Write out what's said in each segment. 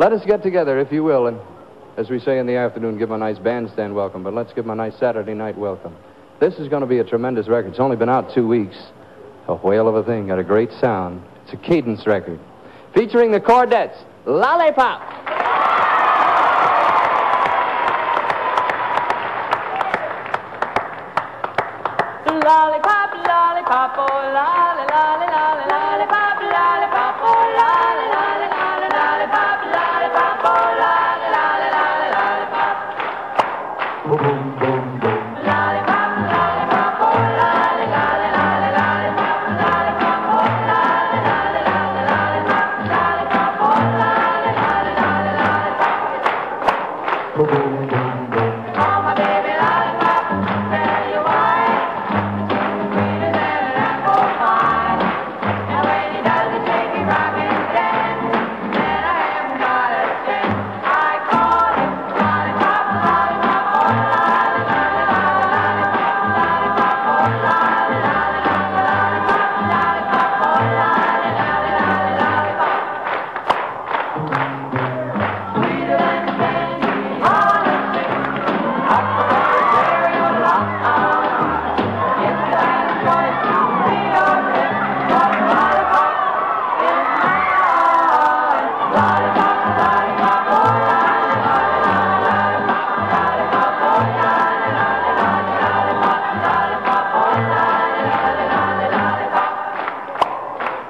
Let us get together, if you will, and as we say in the afternoon, give them a nice bandstand welcome, but let's give them a nice Saturday night welcome. This is going to be a tremendous record. It's only been out two weeks. A whale of a thing. Got a great sound. It's a cadence record. Featuring the Chordettes, Lollipop. Lollipop, lollipop, oh, lolly,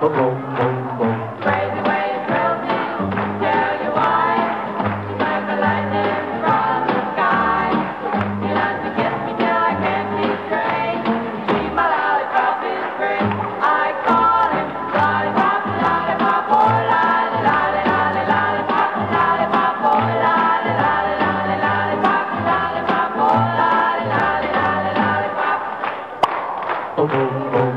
boom, boom, boom, boom. Crazy tell you why. The lightning from the sky. She loves to kiss me till I can't. She's my lollipop. I call him lollipop, lollipop, oh, lollipop, lollipop, oh, lollipop, lollipop, oh, lollipop. Boom, boom, boom.